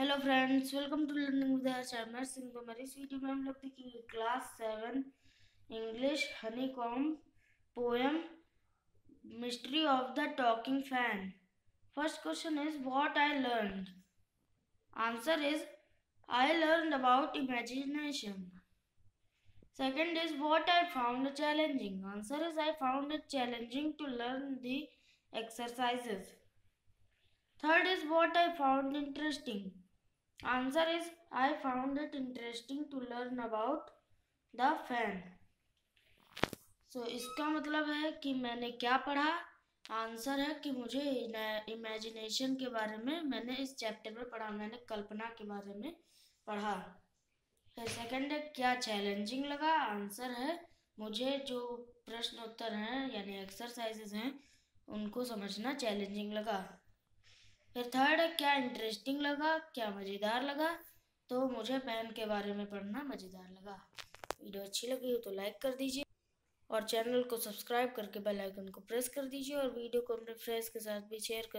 Hello friends welcome to learning with Sharma Singh तो हमारी इस वीडियो में हम लोग देखेंगे class seven English honeycomb poem mystery of the talking fan first question is what I learn answer is I learn about imagination second is what I found challenging answer is I found it challenging to learn the exercises Third is what I found interesting. Answer is, I found it interesting to learn about the fan. So, इसका मतलब है कि मैंने क्या पढ़ा? Answer है कि मुझे इमेजिनेशन के बारे में मैंने इस चैप्टर में पढ़ा, मैंने कल्पना के बारे में पढ़ा। फिर सेकंड है, क्या चैलेंजिंग लगा? आंसर है, मुझे जो प्रश्न उत्तर हैं, यानी एक्सरसाइजेज हैं, उनको समझना चैलेंजिंग लगा। फिर थर्ड क्या इंटरेस्टिंग लगा, क्या मज़ेदार लगा? तो मुझे पेन के बारे में पढ़ना मज़ेदार लगा। वीडियो अच्छी लगी हो तो लाइक कर दीजिए और चैनल को सब्सक्राइब करके बेल आइकन को प्रेस कर दीजिए और वीडियो को अपने फ्रेंड्स के साथ भी शेयर कर